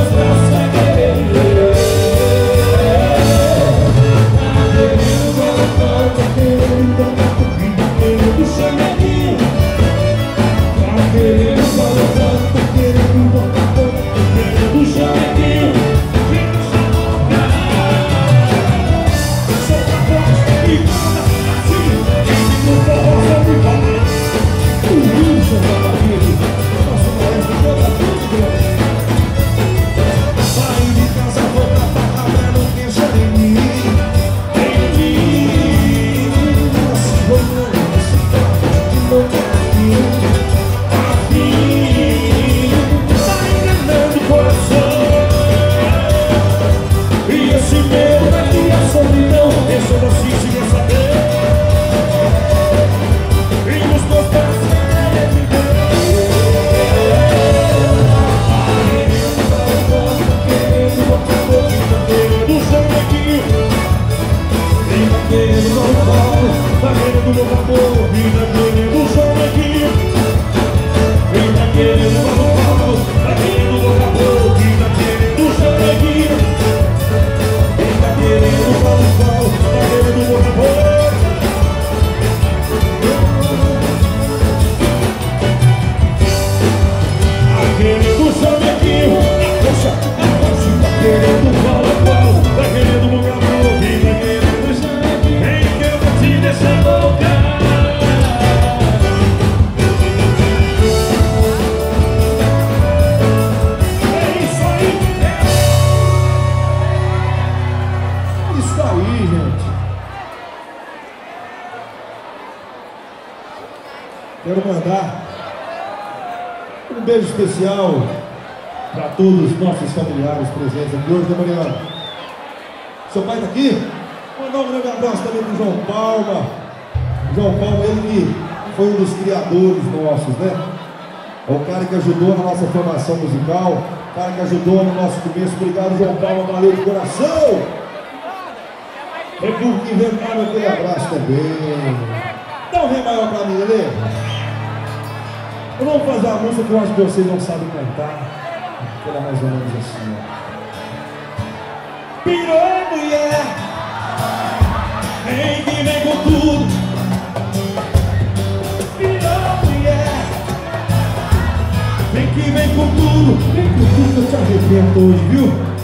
Oh. Especial para todos os nossos familiares presentes aqui hoje, né? Seu pai está aqui? Mandar um grande abraço também para o João Palma. João Palma, ele que foi um dos criadores nossos, né? É o cara que ajudou na nossa formação musical, o cara que ajudou no nosso começo. Obrigado, João Palma, valeu de coração! Que inventaram aquele abraço também. Dá um ré maior para mim, Lelê. Vamos fazer uma música que eu acho que vocês não sabem cantar. Que ela é mais ou menos assim, ó. Pirou, mulher! Vem que vem com tudo! Pirou, mulher! Vem que vem com tudo! Vem com tudo, eu te arrependo hoje, viu?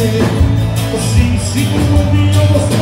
ter Sim, sim, eu vou ser.